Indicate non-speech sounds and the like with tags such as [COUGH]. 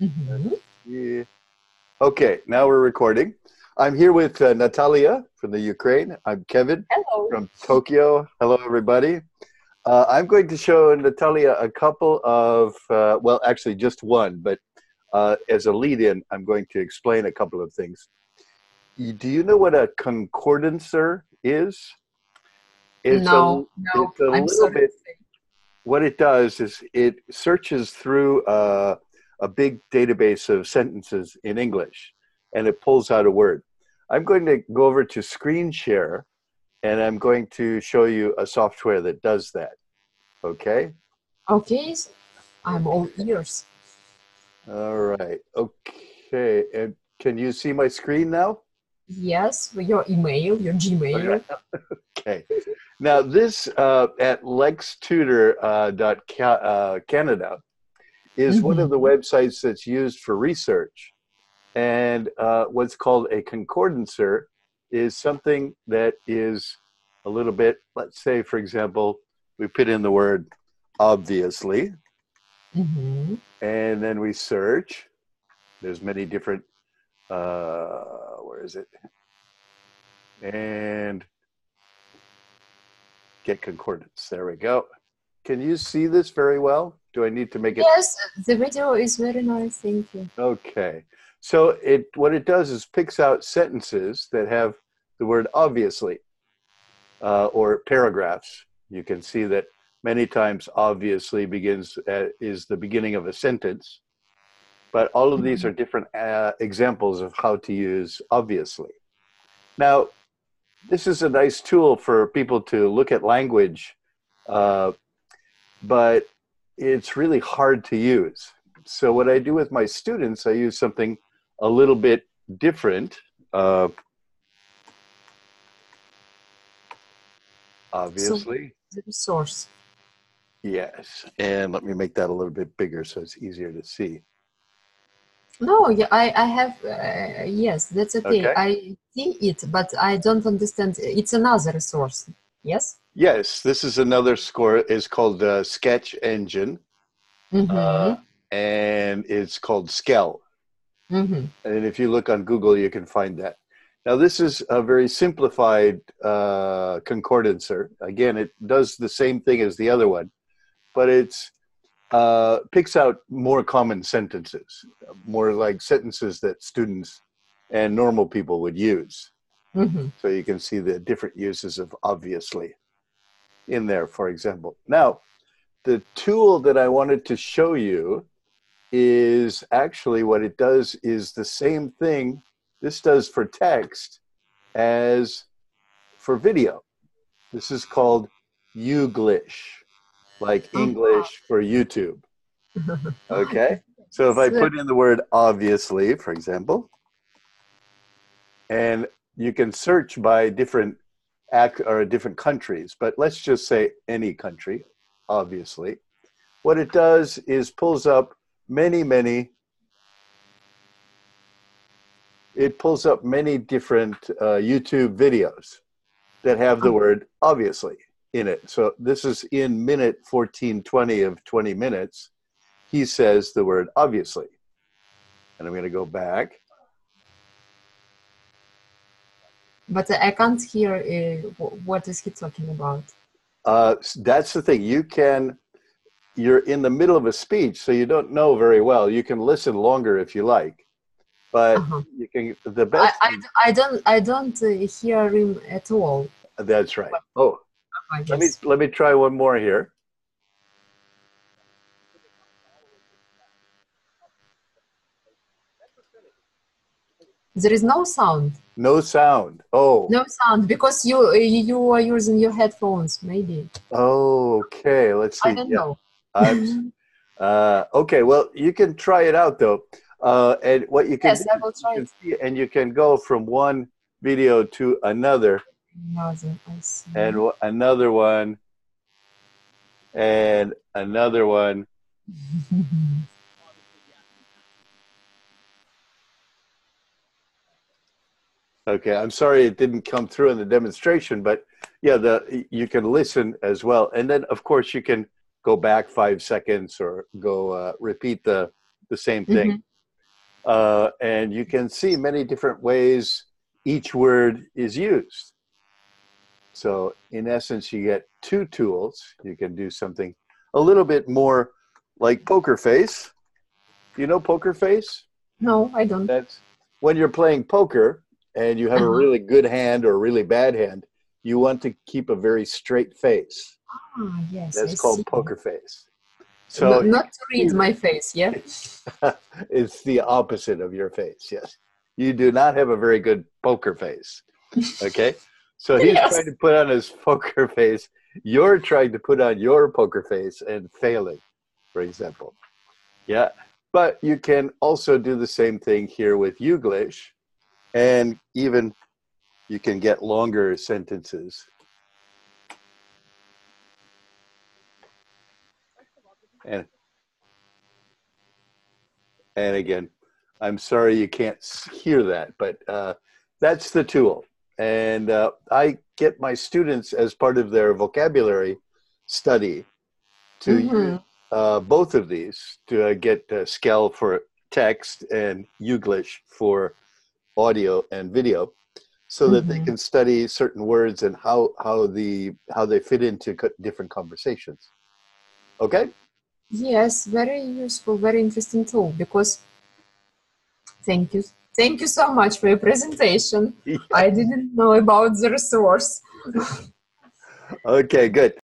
Mhm. Yeah. Okay, now we're recording. I'm here with uh, Natalia from the Ukraine. I'm Kevin Hello. from Tokyo. Hello, everybody. Uh, I'm going to show Natalia a couple of, uh, well, actually just one, but uh, as a lead in, I'm going to explain a couple of things. Do you know what a concordancer is? It's no, a, no, it's a I'm little sorry. bit what it does is it searches through uh, a big database of sentences in English and it pulls out a word. I'm going to go over to screen share and I'm going to show you a software that does that. Okay? Okay, I'm all ears. All right. Okay. And can you see my screen now? Yes, your email, your Gmail. [LAUGHS] Okay. Now, this uh, at LexTutor uh, dot uh, Canada is one of the websites that's used for research. And uh, what's called a concordancer is something that is a little bit, let's say, for example, we put in the word obviously, Mhm. and then we search. There's many different, uh, where is it? And get concordance. There we go. Can you see this very well? Do I need to make it? Yes, the video is very nice. Thank you. Okay. So it what it does is picks out sentences that have the word obviously uh, or paragraphs. You can see that many times obviously begins uh, is the beginning of a sentence. But all of these are different uh, examples of how to use obviously. Now, this is a nice tool for people to look at language, uh, but it's really hard to use. So what I do with my students, I use something a little bit different. Uh, obviously, The resource. yes. And let me make that a little bit bigger so it's easier to see. No, yeah, I, I have, uh, yes, that's okay. Okay. I see it, but I don't understand. It's another resource. Yes? Yes, this is another score. is called uh, Sketch Engine, Mm-hmm. uh, and it's called Skell. mm-hmm. And if you look on Google, you can find that. Now, this is a very simplified uh, concordancer. Again, it does the same thing as the other one, but it uh, picks out more common sentences, more like sentences that students and normal people would use. Mm-hmm. So you can see the different uses of obviously in there, for example. Now, the tool that I wanted to show you is actually what it does is the same thing this does for text as for video. This is called YouGlish, like Uh-huh. English for YouTube. [LAUGHS] Okay? So if I put in the word obviously, for example, and you can search by different act or different countries, but let's just say any country, obviously. What it does is pulls up many, many. It pulls up many different uh, YouTube videos that have the word obviously in it. So this is in minute 1420 of 20 minutes. He says the word obviously. And I'm going to go back. But I can't hear uh, what is he talking about. Uh, that's the thing. You can, you're in the middle of a speech, so you don't know very well. You can listen longer if you like, but Uh-huh. you can. The best. I, I don't I don't uh, hear him at all. that's right. Oh, let me let me try one more here. There is no sound. No sound. Oh. No sound because you you are using your headphones. Maybe Oh, okay. Let's see. I don't Yeah, know. [LAUGHS] Uh, okay. Well, you can try it out though, uh, and what you can Yes, do I will try see, and you can go from one video to another, Another, and w- another one, and another one. [LAUGHS] Okay, I'm sorry it didn't come through in the demonstration, but yeah, the you can listen as well, and then of course you can go back five seconds or go uh, repeat the the same thing. Uh, and you can see many different ways each word is used. So, in essence, you get two tools. You can do something a little bit more like poker face. You know poker face? No, I don't. That's when you're playing poker and you have a Uh-huh. really good hand or a really bad hand, you want to keep a very straight face. Ah, yes. That's I called see. poker face. So not to read my face, yeah. [LAUGHS] it's the opposite of your face, yes. You do not have a very good poker face. Okay? So he's Yes. trying to put on his [LAUGHS] poker face. You're trying to put on your poker face and failing, for example. Yeah. But you can also do the same thing here with YouGlish, and even you can get longer sentences. And and again, I'm sorry you can't hear that, but uh, that's the tool. And uh, I get my students as part of their vocabulary study to Mhm. use uh, both of these to uh, get uh, Skell for text and YouGlish for audio and video, so that they Mhm. can study certain words and how how the how they fit into co- different conversations. Okay. Yes, very useful, very interesting tool because thank you. Thank you so much for your presentation. [LAUGHS] I didn't know about the resource. [LAUGHS] Okay, good.